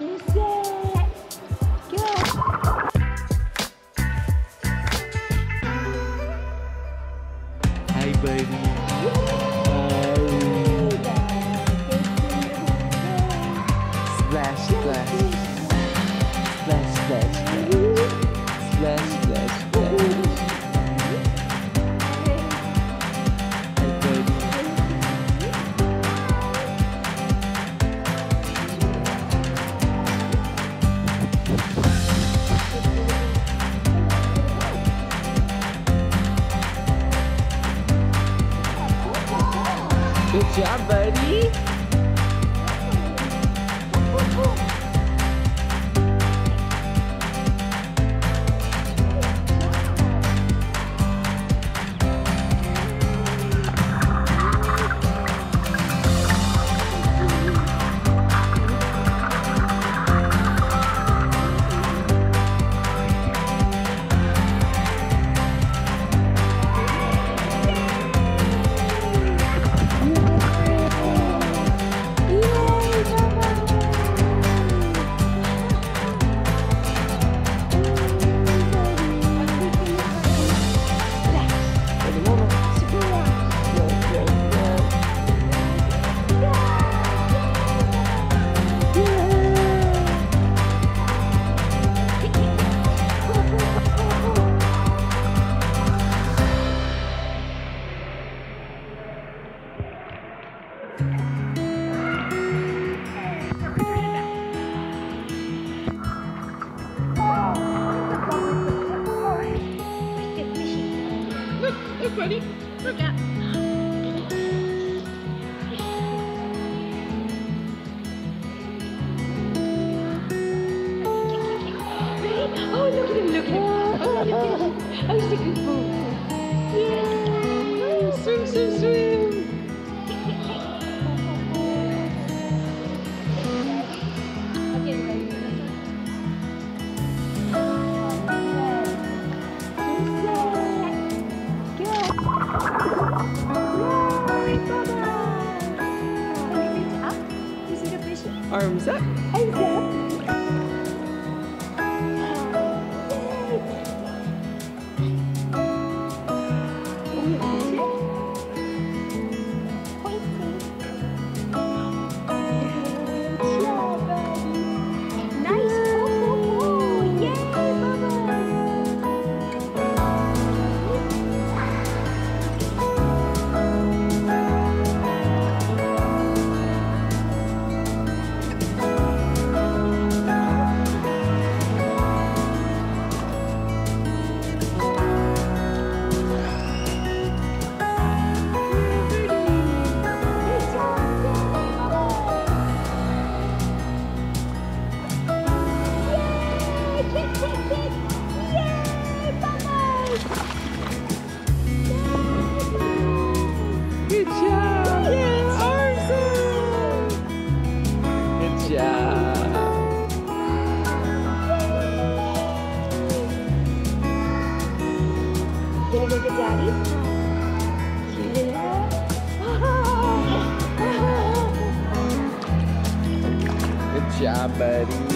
Kiss it. Job, buddy. Look, buddy. Look out. Oh, look at him, look at him. Oh, look at him. Oh, he's a good. Yeah. Oh, swim, swim, swim. Arms up. Nice. Job. Gonna look at daddy? Yeah. Good job, buddy.